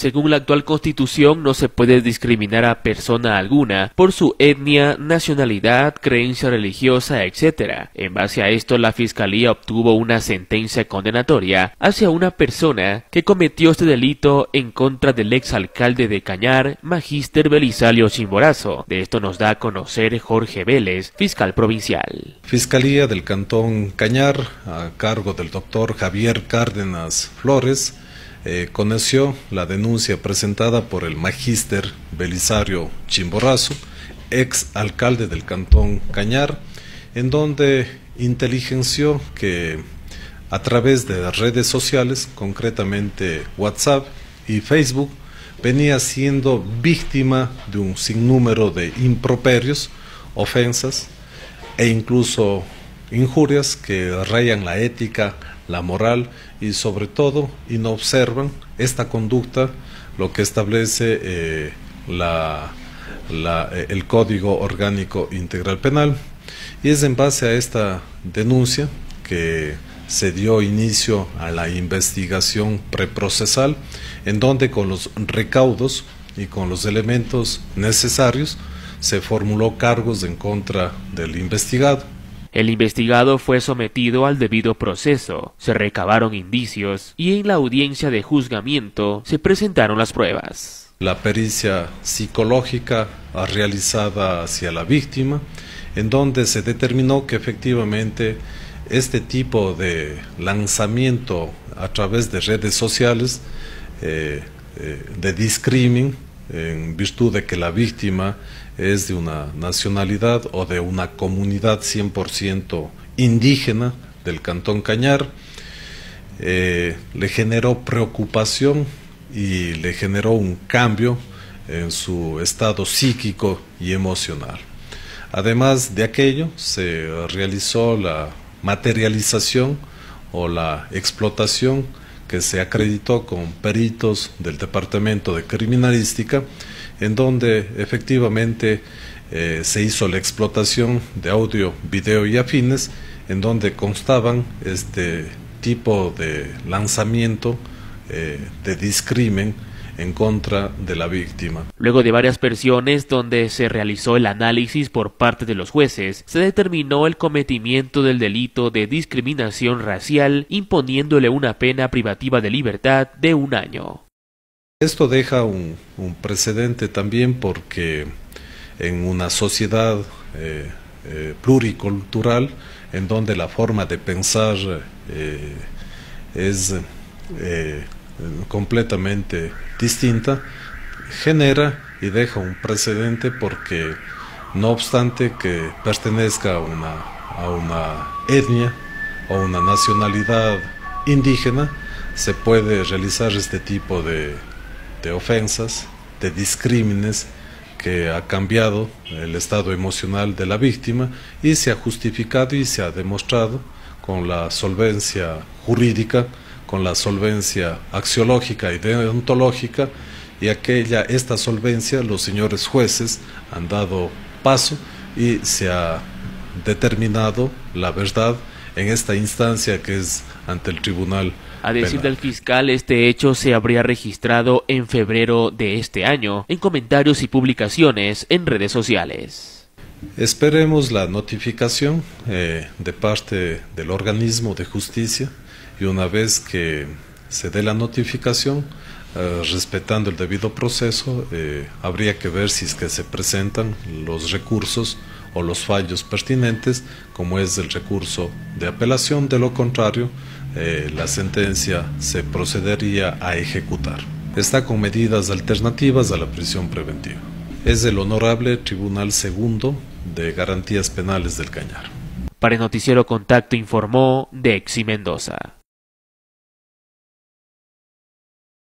Según la actual constitución no se puede discriminar a persona alguna por su etnia, nacionalidad, creencia religiosa, etc. En base a esto la Fiscalía obtuvo una sentencia condenatoria hacia una persona que cometió este delito en contra del exalcalde de Cañar, Magíster Belisario Chimborazo. De esto nos da a conocer Jorge Vélez, fiscal provincial. Fiscalía del Cantón Cañar, a cargo del doctor Javier Cárdenas Flores, eh, conoció la denuncia presentada por el magíster Belisario Chimborazo, ex alcalde del cantón Cañar, en donde inteligenció que a través de redes sociales, concretamente WhatsApp y Facebook, venía siendo víctima de un sinnúmero de improperios, ofensas e incluso injurias que rayan la ética, la moral y sobre todo y no observan esta conducta, lo que establece eh, la, eh, el Código Orgánico Integral Penal. Y es en base a esta denuncia que se dio inicio a la investigación preprocesal, en donde con los recaudos y con los elementos necesarios se formuló cargos en contra del investigado. El investigado fue sometido al debido proceso, se recabaron indicios y en la audiencia de juzgamiento se presentaron las pruebas. La pericia psicológica realizada hacia la víctima, en donde se determinó que efectivamente este tipo de lanzamiento a través de redes sociales eh, eh, de discrimen en virtud de que la víctima es de una nacionalidad o de una comunidad 100% indígena del Cantón Cañar, eh, le generó preocupación y le generó un cambio en su estado psíquico y emocional. Además de aquello, se realizó la materialización o la explotación que se acreditó con peritos del Departamento de Criminalística, en donde efectivamente eh, se hizo la explotación de audio, video y afines, en donde constaban este tipo de lanzamiento eh, de discrimen en contra de la víctima. Luego de varias versiones donde se realizó el análisis por parte de los jueces, se determinó el cometimiento del delito de discriminación racial imponiéndole una pena privativa de libertad de un año. Esto deja un, precedente también porque en una sociedad eh, eh, pluricultural en donde la forma de pensar eh, es completamente distinta, genera y deja un precedente porque no obstante que pertenezca a una, a una etnia o una nacionalidad indígena, se puede realizar este tipo de, de ofensas, de discrímenes que ha cambiado el estado emocional de la víctima y se ha justificado y se ha demostrado con la solvencia jurídica con la solvencia axiológica y deontológica y aquella esta solvencia los señores jueces han dado paso y se ha determinado la verdad en esta instancia que es ante el tribunal. A decir del fiscal, este hecho se habría registrado en febrero de este año en comentarios y publicaciones en redes sociales. Esperemos la notificación eh, de parte del organismo de justicia y una vez que se dé la notificación, eh, respetando el debido proceso, eh, habría que ver si es que se presentan los recursos o los fallos pertinentes, como es el recurso de apelación, de lo contrario, eh, la sentencia se procedería a ejecutar. Está con medidas alternativas a la prisión preventiva. Es el Honorable Tribunal Segundo de Garantías Penales del Cañar. Para el Noticiero Contacto informó Dexi Mendoza.